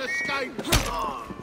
escape!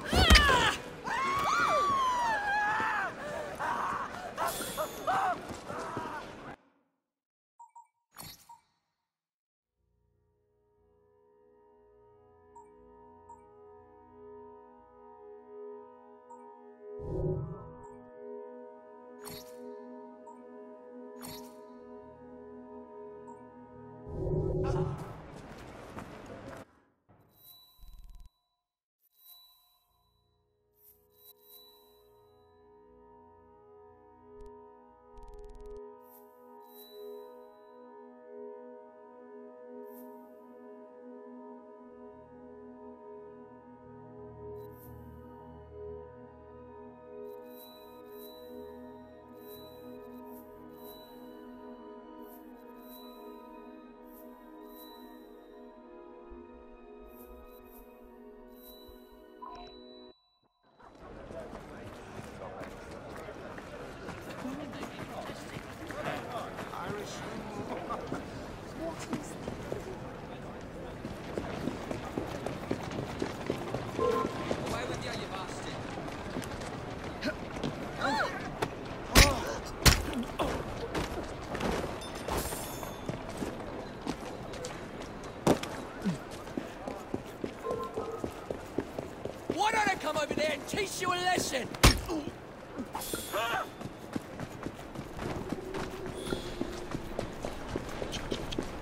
And teach you a lesson?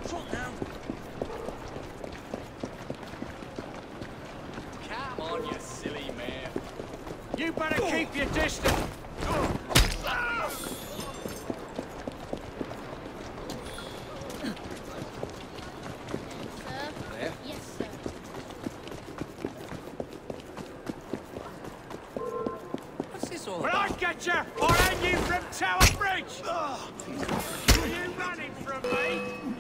Trot now. Come on, you silly man. You better keep your distance. About? You, hang you from Tower Bridge! Are you running from me?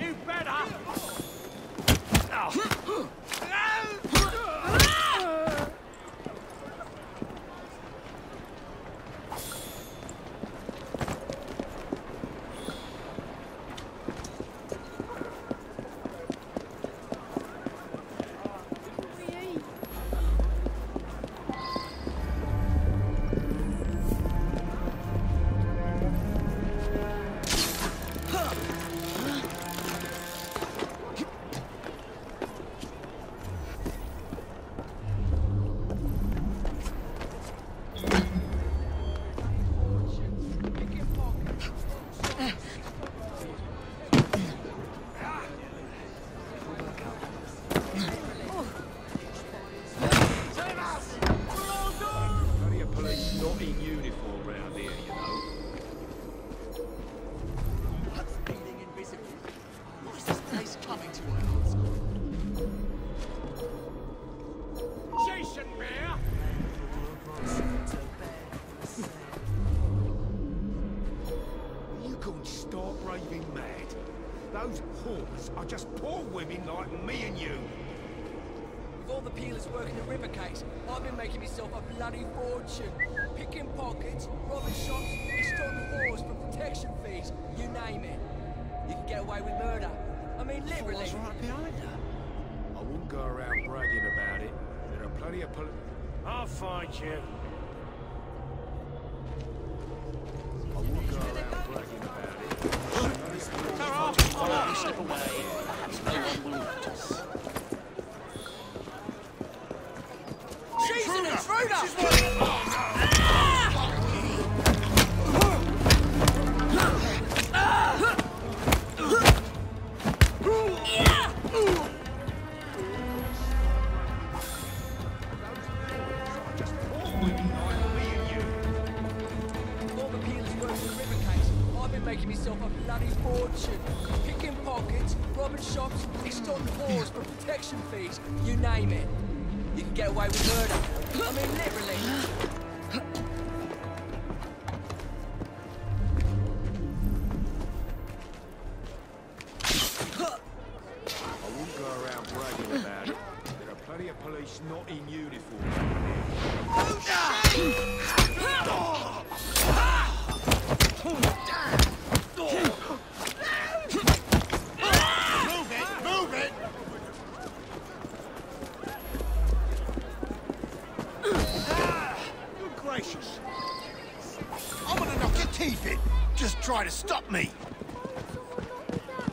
Raving mad. Those whores are just poor women like me and you. With all the peelers working the Ripper case, I've been making myself a bloody fortune. Picking pockets, robbing shops, extorting whores for protection fees, you name it. You can get away with murder. I mean, literally. right behind her. I wouldn't go around bragging about it. There are plenty of poli- I'll find you. Slip She's an intruder! Making myself a bloody fortune. Picking pockets, robbing shops, extorting whores for protection fees, you name it. You can get away with murder. I mean, literally. I wouldn't go teeth in. Just try to stop me.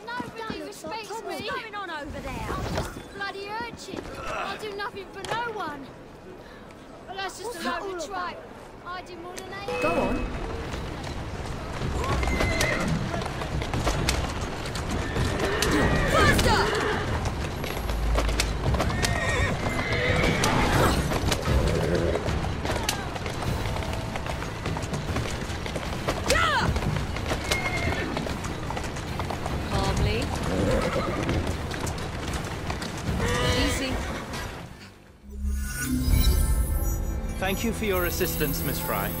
Nobody respects me. What's going on over there? I'm just a bloody urchin. I do nothing for no one. Well, that's just a load of tripe. I do more than they Go on. Faster! Thank you for your assistance, Miss Frye.